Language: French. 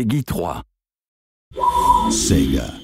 Peggy 3. Sega.